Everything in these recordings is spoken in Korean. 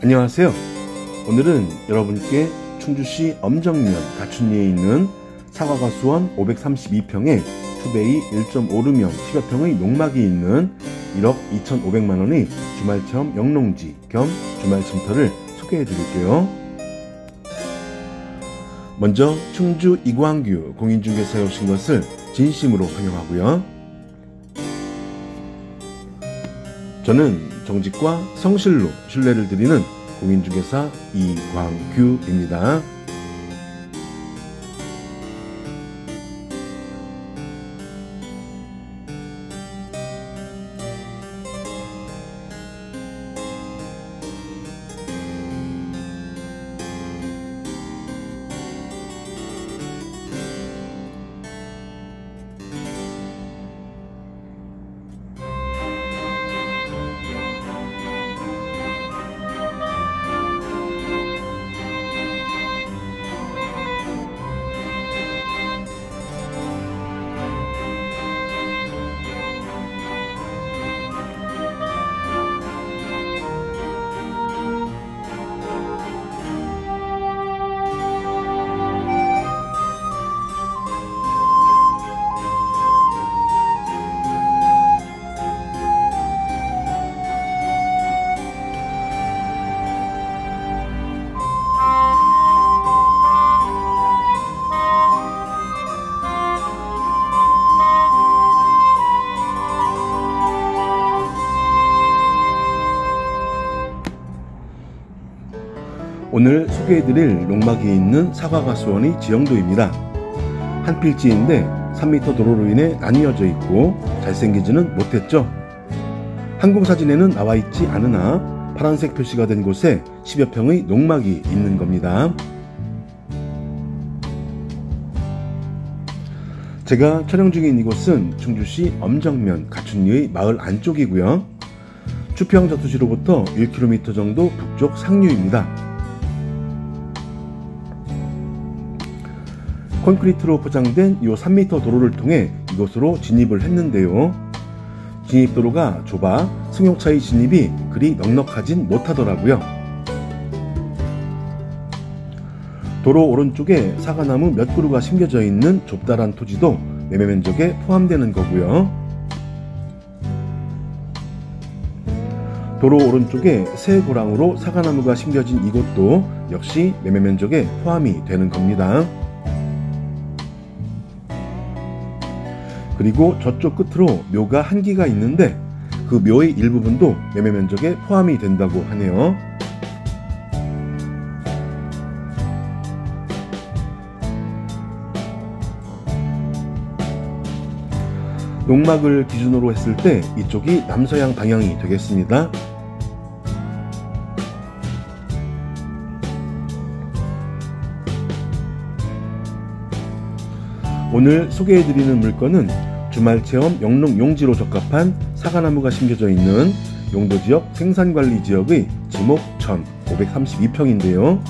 안녕하세요. 오늘은 여러분께 충주시 엄정면 가춘리에 있는 사과가수원 532평에 투베이 1.5르명 10여 평의 농막이 있는 1억 2,500만원의 주말체험 영농지 겸 주말쉼터를 소개해 드릴게요. 먼저 충주 이광규 공인중개사에 오신 것을 진심으로 환영하고요. 저는 정직과 성실로 신뢰를 드리는 공인중개사 이광규입니다. 오늘 소개해드릴 농막이 있는 사과가수원의 지형도입니다. 한 필지인데 3m 도로로 인해 나뉘어져 있고 잘생기지는 못했죠. 항공사진에는 나와 있지 않으나 파란색 표시가 된 곳에 10여 평의 농막이 있는 겁니다. 제가 촬영 중인 이곳은 충주시 엄정면 가춘리의 마을 안쪽이고요. 추평 저수지로부터 1km 정도 북쪽 상류입니다. 콘크리트로 포장된 이 3m 도로를 통해 이곳으로 진입을 했는데요. 진입도로가 좁아 승용차의 진입이 그리 넉넉하진 못하더라고요. 도로 오른쪽에 사과나무 몇 그루가 심겨져 있는 좁다란 토지도 매매 면적에 포함되는 거고요. 도로 오른쪽에 새 고랑으로 사과나무가 심겨진 이곳도 역시 매매 면적에 포함이 되는 겁니다. 그리고 저쪽 끝으로 묘가 한 기가 있는데 그 묘의 일부분도 매매 면적에 포함이 된다고 하네요. 농막을 기준으로 했을 때 이쪽이 남서양 방향이 되겠습니다. 오늘 소개해드리는 물건은 주말 체험 영농 용지로 적합한 사과나무가 심겨져 있는 용도 지역 생산관리 지역의 지목천 532평인데요.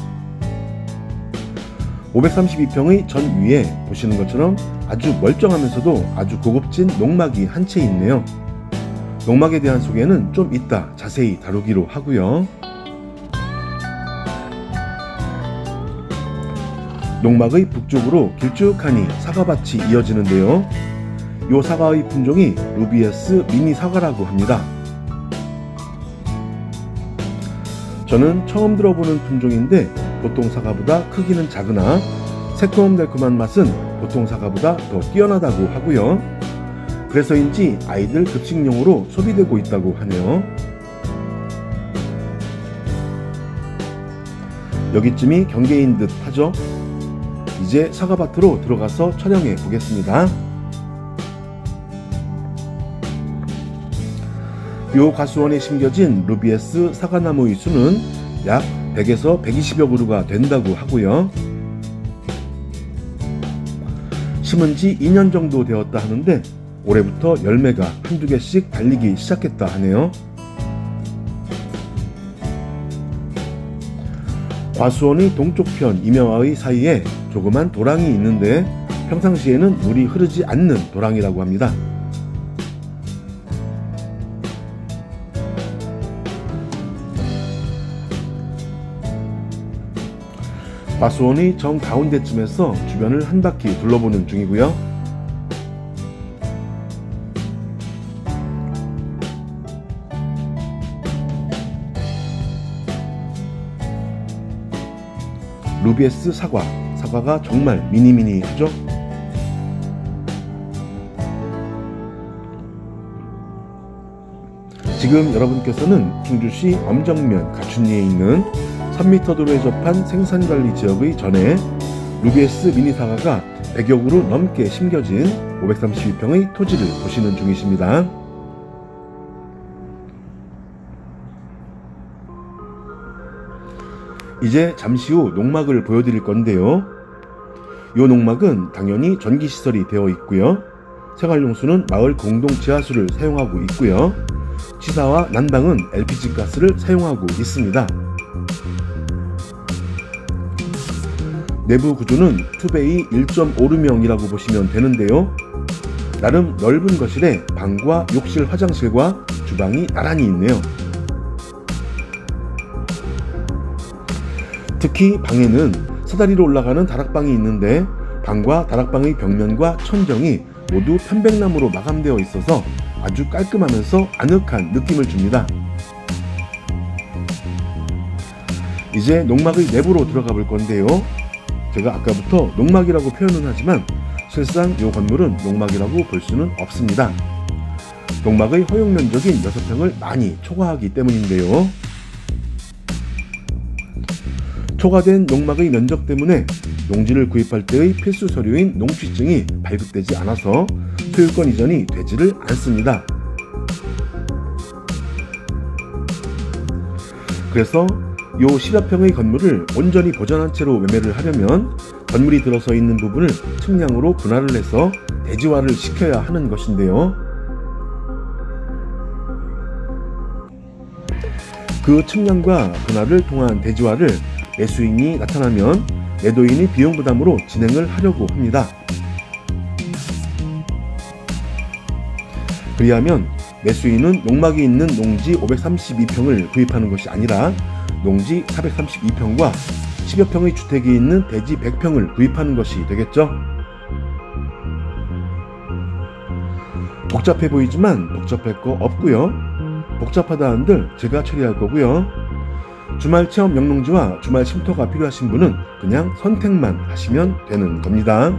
532평의 전 위에 보시는 것처럼 아주 멀쩡하면서도 아주 고급진 농막이 한 채 있네요. 농막에 대한 소개는 좀 이따 자세히 다루기로 하고요. 농막의 북쪽으로 길쭉하니 사과밭이 이어지는데요. 요 사과의 품종이 루비에스 미니 사과라고 합니다. 저는 처음 들어보는 품종인데 보통 사과보다 크기는 작으나 새콤달콤한 맛은 보통 사과보다 더 뛰어나다고 하고요. 그래서인지 아이들 급식용으로 소비되고 있다고 하네요. 여기쯤이 경계인 듯 하죠? 이제 사과밭으로 들어가서 촬영해 보겠습니다. 요 가수원에 심겨진 루비에스 사과나무의 수는 약 100에서 120여 그루가 된다고 하고요. 심은 지 2년 정도 되었다 하는데 올해부터 열매가 한두 개씩 달리기 시작했다 하네요. 과수원의 동쪽편 임야와의 사이에 조그만 도랑이 있는데 평상시에는 물이 흐르지 않는 도랑이라고 합니다. 과수원이 정가운데쯤에서 주변을 한 바퀴 둘러보는 중이고요. 루비에스 사과, 사과가 정말 미니미니하죠? 지금 여러분께서는 충주시 엄정면 가춘리에 있는 3m 도로에 접한 생산관리 지역의 전에 루비에스 미니 사과가 100여 그루 넘게 심겨진 532평의 토지를 보시는 중이십니다. 이제 잠시 후 농막을 보여드릴 건데요. 이 농막은 당연히 전기시설이 되어 있고요. 생활용수는 마을 공동 지하수를 사용하고 있고요. 치사와 난방은 LPG 가스를 사용하고 있습니다. 내부 구조는 투베이 1.5룸형이라고 보시면 되는데요. 나름 넓은 거실에 방과 욕실 화장실과 주방이 나란히 있네요. 특히 방에는 사다리로 올라가는 다락방이 있는데 방과 다락방의 벽면과 천정이 모두 편백나무로 마감되어 있어서 아주 깔끔하면서 아늑한 느낌을 줍니다. 이제 농막의 내부로 들어가 볼 건데요. 제가 아까부터 농막이라고 표현은 하지만 실상 이 건물은 농막이라고 볼 수는 없습니다. 농막의 허용 면적인 6평을 많이 초과하기 때문인데요. 초과된 농막의 면적 때문에 농지를 구입할 때의 필수 서류인 농취증이 발급되지 않아서 소유권 이전이 되지를 않습니다. 그래서 요 10여 평의 건물을 온전히 보전한 채로 매매를 하려면 건물이 들어서 있는 부분을 측량으로 분할을 해서 대지화를 시켜야 하는 것인데요. 그 측량과 분할을 통한 대지화를 매수인이 나타나면 매도인이 비용 부담으로 진행을 하려고 합니다. 그리하면 매수인은 농막이 있는 농지 532평을 구입하는 것이 아니라 농지 432평과 10여 평의 주택이 있는 대지 100평을 구입하는 것이 되겠죠. 복잡해 보이지만 복잡할 거 없고요. 복잡하다 한들 제가 처리할 거고요. 주말 체험 영농지와 주말 쉼터가 필요하신 분은 그냥 선택만 하시면 되는 겁니다.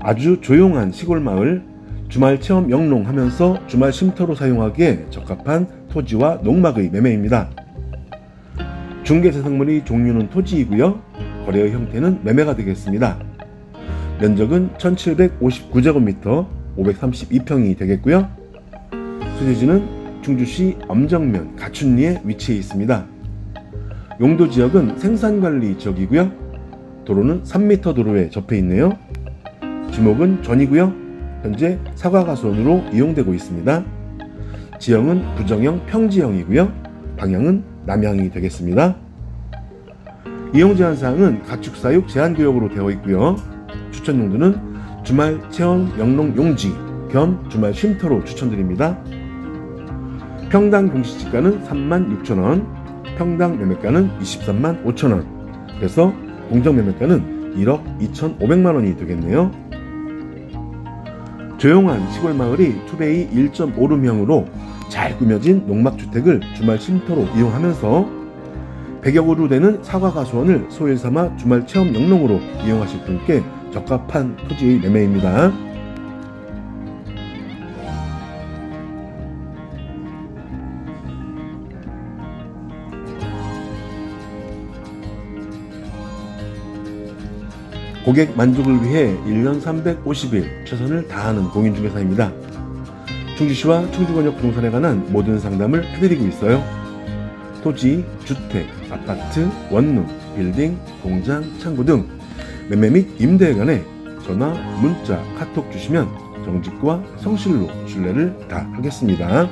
아주 조용한 시골 마을 주말 체험 영농하면서 주말 쉼터로 사용하기에 적합한 토지와 농막의 매매입니다. 중개재산물의 종류는 토지이고요. 거래의 형태는 매매가 되겠습니다. 면적은 1759제곱미터 532평이 되겠고요. 수지지는 충주시 엄정면 가춘리에 위치해 있습니다. 용도 지역은 생산관리 지역이고요. 도로는 3m 도로에 접해 있네요. 지목은 전이고요. 현재 사과가수원으로 이용되고 있습니다. 지형은 부정형 평지형이고요. 방향은 남향이 되겠습니다. 이용 제한 사항은 가축 사육 제한 구역으로 되어 있고요. 추천 용도는 주말 체험 영농 용지 겸 주말 쉼터로 추천드립니다. 평당 공시지가는 36,000원, 평당 매매가는 23만 5천원. 그래서 공정 매매가는 1억 2,500만 원이 되겠네요. 조용한 시골 마을이 투베이 1.5룸형으로 잘 꾸며진 농막주택을 주말 쉼터로 이용하면서 100여 그루 되는 사과가 수원을 소일 삼아 주말 체험 영농으로 이용하실 분께 적합한 토지의 매매입니다. 고객 만족을 위해 1년 350일 최선을 다하는 공인중개사입니다. 충주시와 충주권역 부동산에 관한 모든 상담을 해드리고 있어요. 토지, 주택, 아파트, 원룸, 빌딩, 공장, 창고 등 매매 및 임대에 관해 전화, 문자, 카톡 주시면 정직과 성실로 신뢰를 다하겠습니다.